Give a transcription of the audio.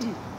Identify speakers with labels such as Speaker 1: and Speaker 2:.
Speaker 1: Mm. hmm